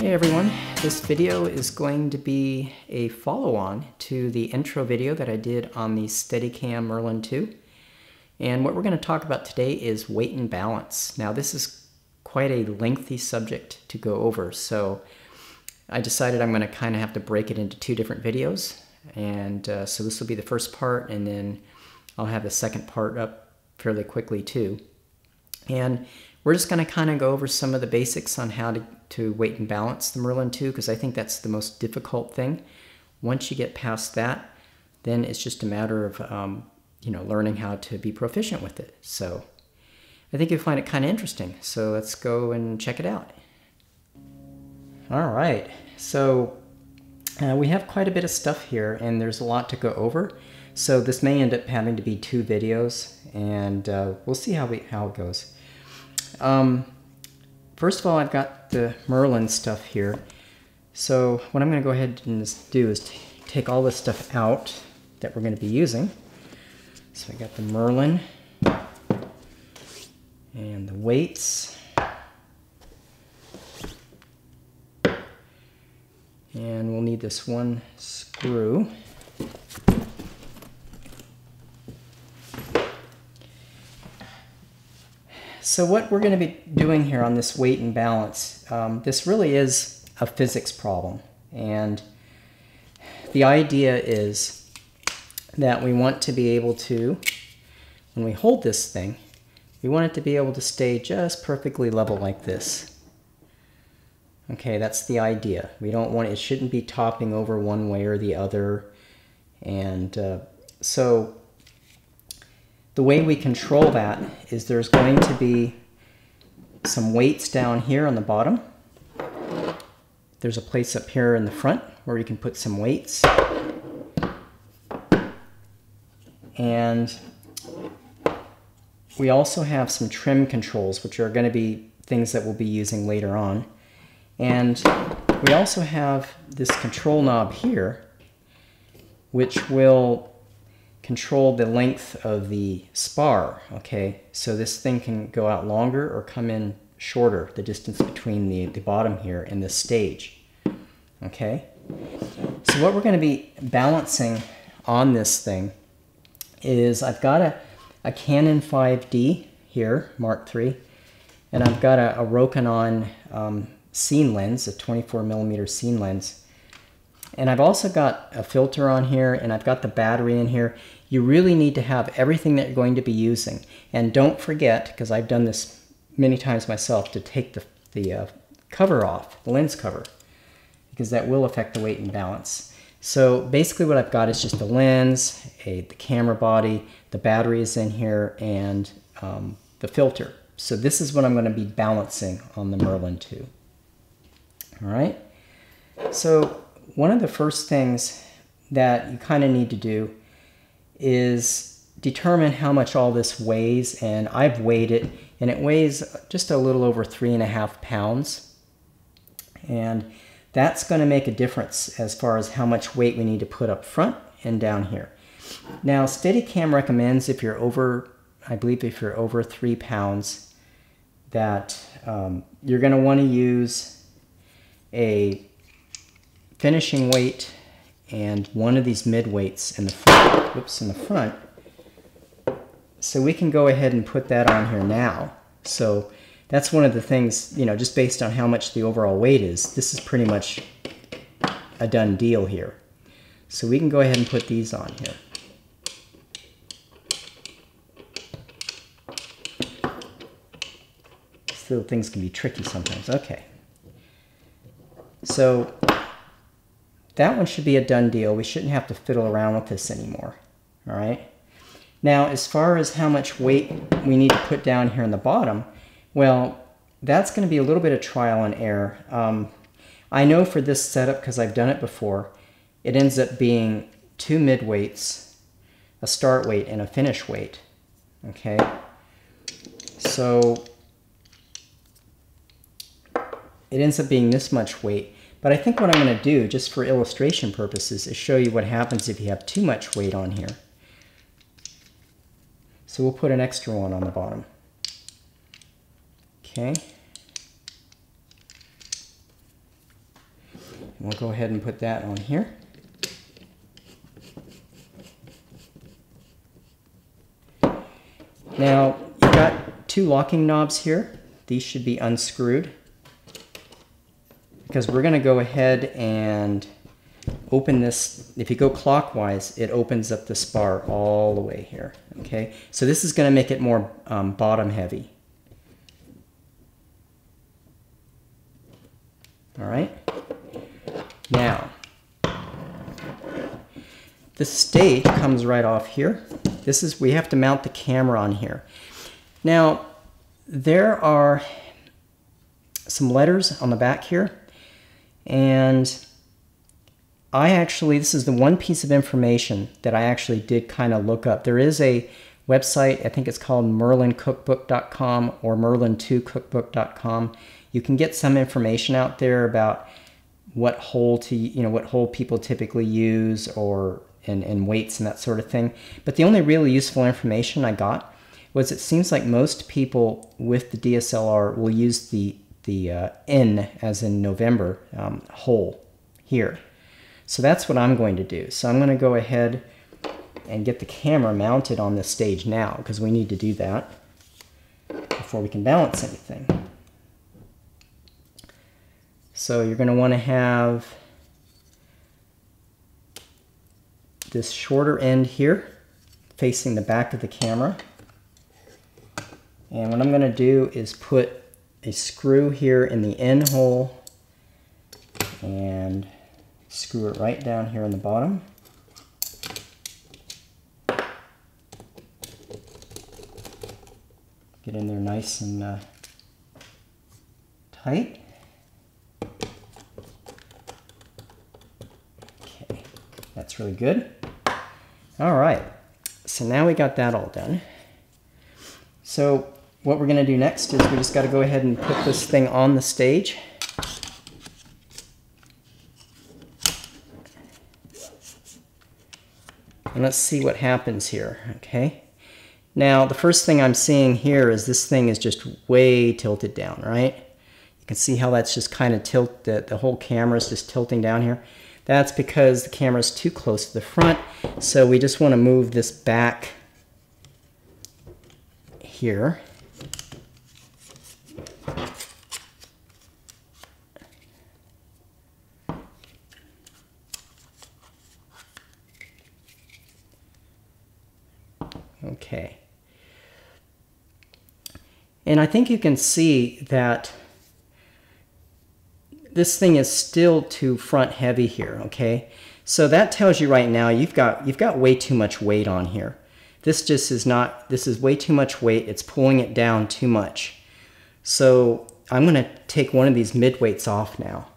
Hey everyone, this video is going to be a follow-on to the intro video that I did on the Steadicam Merlin 2. And what we're going to talk about today is weight and balance. Now this is quite a lengthy subject to go over, so I decided I'm going to kind of have to break it into two different videos. And uh, so this will be the first part, and then I'll have the second part up fairly quickly too. And we're just going to kind of go over some of the basics on how to, to weight and balance the Merlin 2 because I think that's the most difficult thing. Once you get past that, then it's just a matter of um, you know learning how to be proficient with it. So I think you'll find it kind of interesting. So let's go and check it out. All right, so uh, we have quite a bit of stuff here and there's a lot to go over. So this may end up having to be two videos and uh, we'll see how, we, how it goes. Um, first of all, I've got the Merlin stuff here. So what I'm going to go ahead and do is take all this stuff out that we're going to be using. So I got the Merlin and the weights. And we'll need this one screw. So what we're going to be doing here on this weight and balance, um, this really is a physics problem. And the idea is that we want to be able to, when we hold this thing, we want it to be able to stay just perfectly level like this. Okay, that's the idea. We don't want, it shouldn't be topping over one way or the other. And uh, so the way we control that is there's going to be some weights down here on the bottom. There's a place up here in the front where you can put some weights. And we also have some trim controls, which are going to be things that we'll be using later on. And we also have this control knob here, which will control the length of the spar, okay? So this thing can go out longer or come in shorter, the distance between the, the bottom here and the stage, okay? So what we're gonna be balancing on this thing is I've got a, a Canon 5D here, Mark III, and I've got a, a Rokinon um, cine lens, a 24 millimeter cine lens. And I've also got a filter on here and I've got the battery in here. You really need to have everything that you're going to be using. And don't forget, because I've done this many times myself, to take the, the uh, cover off, the lens cover, because that will affect the weight and balance. So basically what I've got is just the lens, a, the camera body, the battery is in here, and um, the filter. So this is what I'm going to be balancing on the Merlin 2. All right. So one of the first things that you kind of need to do is determine how much all this weighs. And I've weighed it, and it weighs just a little over three and a half pounds. And that's going to make a difference as far as how much weight we need to put up front and down here. Now, Steadicam recommends if you're over, I believe if you're over three pounds, that um, you're going to want to use a finishing weight and one of these mid weights in the front, whoops, in the front. So we can go ahead and put that on here now. So that's one of the things, you know, just based on how much the overall weight is, this is pretty much a done deal here. So we can go ahead and put these on here. These little things can be tricky sometimes. Okay. So that one should be a done deal. We shouldn't have to fiddle around with this anymore. All right. Now, as far as how much weight we need to put down here in the bottom, well, that's going to be a little bit of trial and error. Um, I know for this setup, because I've done it before, it ends up being two mid weights, a start weight, and a finish weight. Okay. So it ends up being this much weight. But I think what I'm going to do, just for illustration purposes, is show you what happens if you have too much weight on here. So we'll put an extra one on the bottom. Okay. We'll go ahead and put that on here. Now, you've got two locking knobs here. These should be unscrewed because we're going to go ahead and open this. If you go clockwise, it opens up the spar all the way here. Okay, so this is going to make it more um, bottom heavy. All right. Now, the stage comes right off here. This is, we have to mount the camera on here. Now, there are some letters on the back here, and I actually, this is the one piece of information that I actually did kind of look up. There is a website, I think it's called merlincookbook.com or merlin2cookbook.com. You can get some information out there about what hole to, you know, what hole people typically use or and, and weights and that sort of thing. But the only really useful information I got was it seems like most people with the DSLR will use the the uh, N as in November um, hole here. So that's what I'm going to do. So I'm going to go ahead and get the camera mounted on this stage now because we need to do that before we can balance anything. So you're going to want to have this shorter end here facing the back of the camera. And what I'm going to do is put a screw here in the end hole and screw it right down here in the bottom. Get in there nice and uh, tight. Okay, that's really good. All right, so now we got that all done. So what we're going to do next is we just got to go ahead and put this thing on the stage. And let's see what happens here, okay? Now, the first thing I'm seeing here is this thing is just way tilted down, right? You can see how that's just kind of tilt, the, the whole camera is just tilting down here. That's because the camera is too close to the front, so we just want to move this back here. Okay. And I think you can see that this thing is still too front heavy here, okay? So that tells you right now you've got you've got way too much weight on here. This just is not this is way too much weight. It's pulling it down too much. So I'm going to take one of these mid weights off now.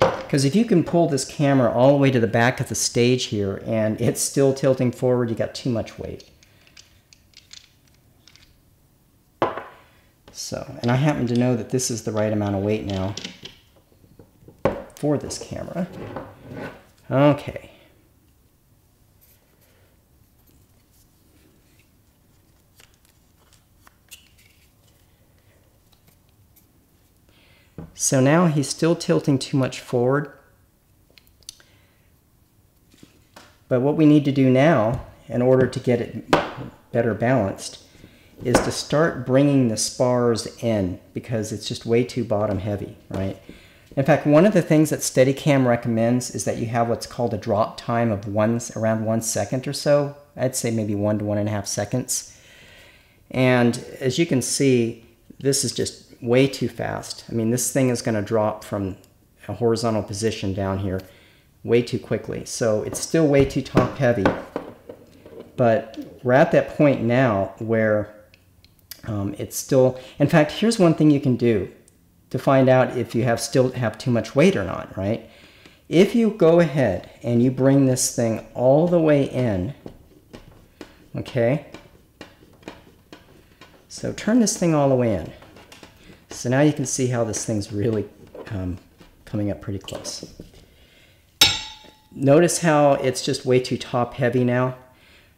Because if you can pull this camera all the way to the back of the stage here and it's still tilting forward, you got too much weight. So, and I happen to know that this is the right amount of weight now for this camera. Okay. So now he's still tilting too much forward. But what we need to do now, in order to get it better balanced, is to start bringing the spars in because it's just way too bottom heavy, right? In fact, one of the things that Steadicam recommends is that you have what's called a drop time of one, around one second or so. I'd say maybe one to one and a half seconds. And as you can see, this is just way too fast. I mean, this thing is going to drop from a horizontal position down here way too quickly. So it's still way too top heavy. But we're at that point now where um, it's still, in fact, here's one thing you can do to find out if you have still have too much weight or not, right? If you go ahead and you bring this thing all the way in, okay? So turn this thing all the way in. So now you can see how this thing's really um, coming up pretty close. Notice how it's just way too top heavy now.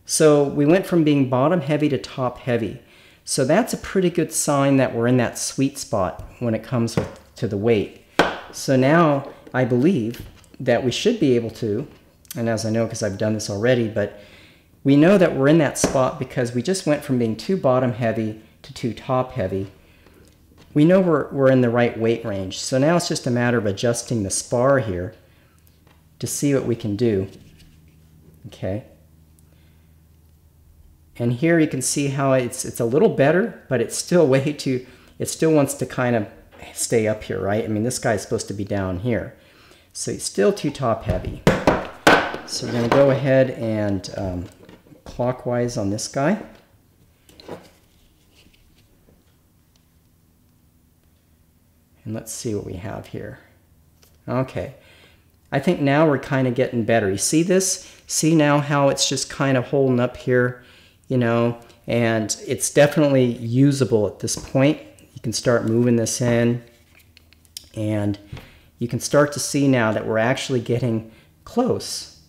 So we went from being bottom heavy to top heavy. So that's a pretty good sign that we're in that sweet spot when it comes with, to the weight. So now I believe that we should be able to, and as I know because I've done this already, but we know that we're in that spot because we just went from being too bottom heavy to too top heavy. We know we're, we're in the right weight range. So now it's just a matter of adjusting the spar here to see what we can do. Okay. And here you can see how it's, it's a little better, but it's still way too, it still wants to kind of stay up here, right? I mean, this guy's supposed to be down here. So it's still too top heavy. So we're gonna go ahead and um, clockwise on this guy. And let's see what we have here. Okay. I think now we're kind of getting better. You see this? See now how it's just kind of holding up here, you know, and it's definitely usable at this point. You can start moving this in and you can start to see now that we're actually getting close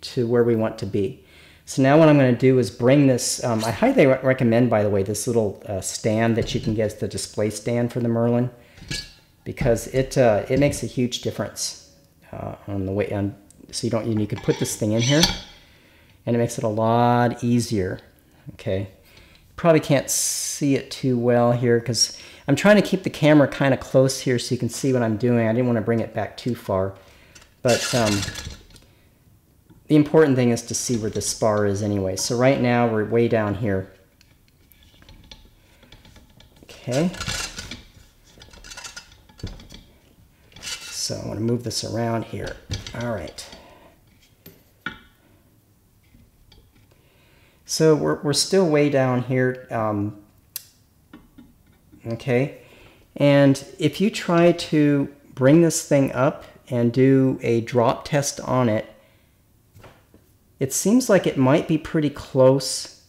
to where we want to be. So now what I'm going to do is bring this, um, I highly recommend, by the way, this little uh, stand that you can get, the display stand for the Merlin, because it, uh, it makes a huge difference uh, on the way, on, so you don't, you can put this thing in here, and it makes it a lot easier, okay? Probably can't see it too well here, because I'm trying to keep the camera kind of close here so you can see what I'm doing. I didn't want to bring it back too far, but um, the important thing is to see where the spar is anyway. So right now we're way down here. Okay. So I'm going to move this around here. All right. So we're, we're still way down here. Um, okay. And if you try to bring this thing up and do a drop test on it, it seems like it might be pretty close,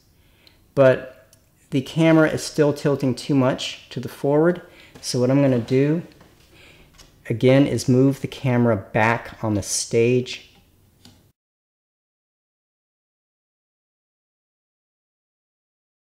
but the camera is still tilting too much to the forward. So what I'm going to do, again, is move the camera back on the stage